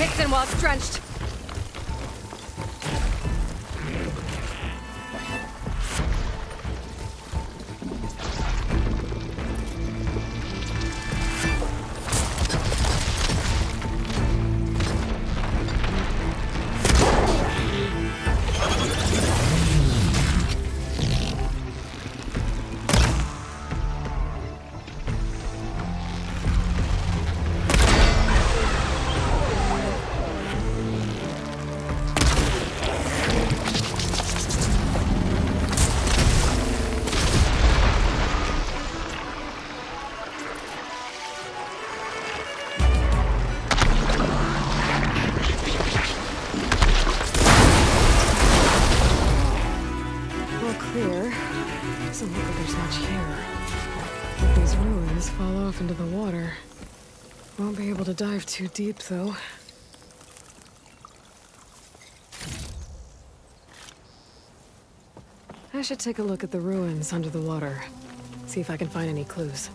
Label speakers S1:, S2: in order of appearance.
S1: picks in while it's drenched. Doesn't look like there's much here. If these ruins fall off into the water. Won't be able to dive too deep, though. I should take a look at the ruins under the water. See if I can find any clues.